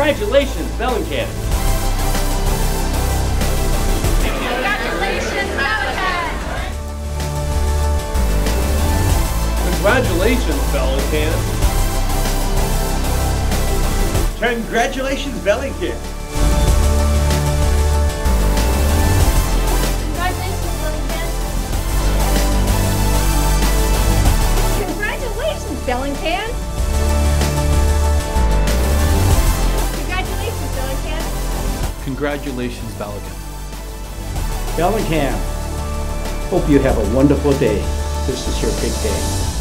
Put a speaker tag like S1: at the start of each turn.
S1: Congratulations, Bellingham!
S2: Congratulations, Bellingham!
S1: Congratulations, Bellingham!
S3: Congratulations, Bellingham!
S2: Congratulations,
S4: Congratulations, Bellingham.
S5: Bellingham, hope you have a wonderful day. This is your big day.